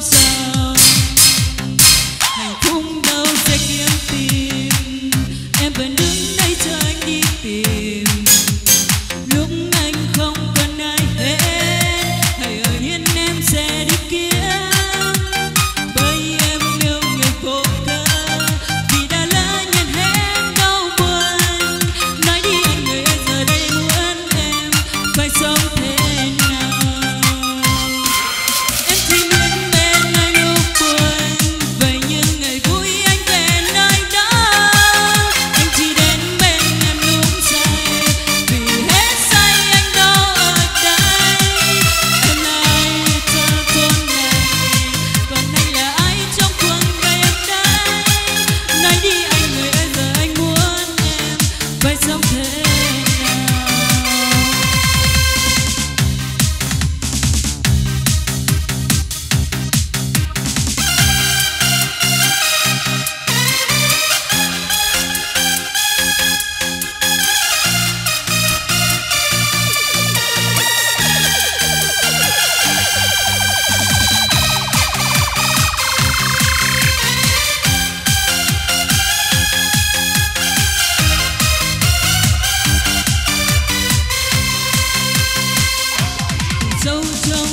giờ hạnh sẽ kiếm tìm em vẫn đứng đây chờ anh đi tìm But something.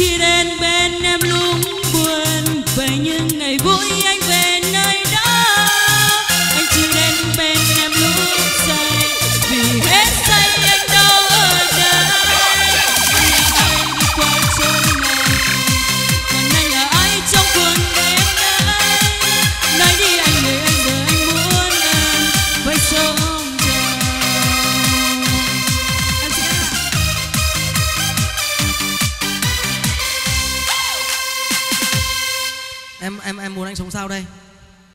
chỉ đến bên em luôn buồn. Về những ngày vui em em em muốn anh sống sao đây?